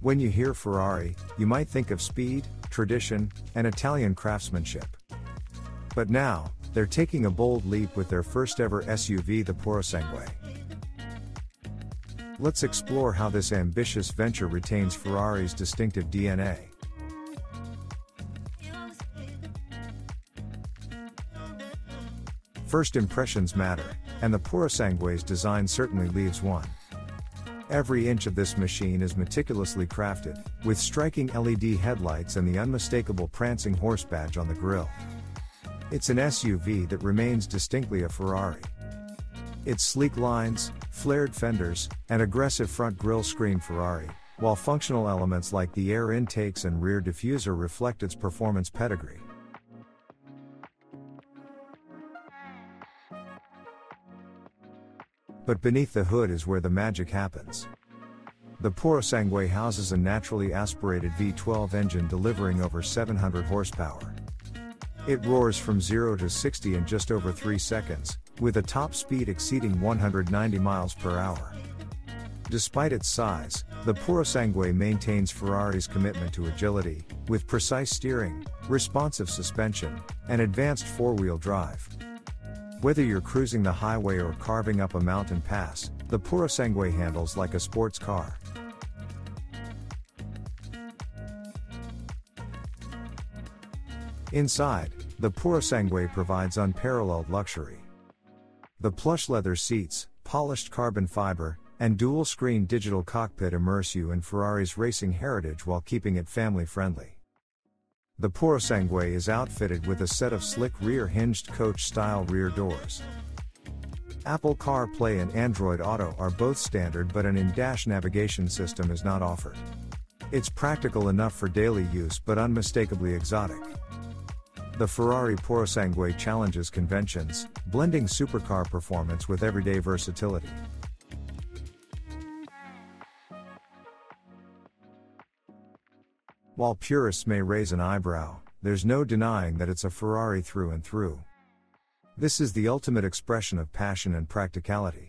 When you hear Ferrari, you might think of speed, tradition, and Italian craftsmanship. But now, they're taking a bold leap with their first ever SUV, the Purosangue. Let's explore how this ambitious venture retains Ferrari's distinctive DNA. First impressions matter, and the Purosangue's design certainly leaves one. Every inch of this machine is meticulously crafted, with striking LED headlights and the unmistakable prancing horse badge on the grille. It's an SUV that remains distinctly a Ferrari. Its sleek lines, flared fenders, and aggressive front grille scream Ferrari, while functional elements like the air intakes and rear diffuser reflect its performance pedigree. But beneath the hood is where the magic happens. The Purosangue houses a naturally aspirated V12 engine delivering over 700 horsepower. It roars from 0 to 60 in just over 3 seconds, with a top speed exceeding 190 miles per hour. Despite its size, the Purosangue maintains Ferrari's commitment to agility, with precise steering, responsive suspension, and advanced four-wheel drive. Whether you're cruising the highway or carving up a mountain pass, the Purosangue handles like a sports car. Inside, the Purosangue provides unparalleled luxury. The plush leather seats, polished carbon fiber, and dual screen digital cockpit immerse you in Ferrari's racing heritage while keeping it family friendly. The Purosangue is outfitted with a set of slick rear hinged coach style rear doors. Apple CarPlay and Android Auto are both standard, but an in dash navigation system is not offered. It's practical enough for daily use but unmistakably exotic. The Ferrari Purosangue challenges conventions, blending supercar performance with everyday versatility. While purists may raise an eyebrow, there's no denying that it's a Ferrari through and through. This is the ultimate expression of passion and practicality.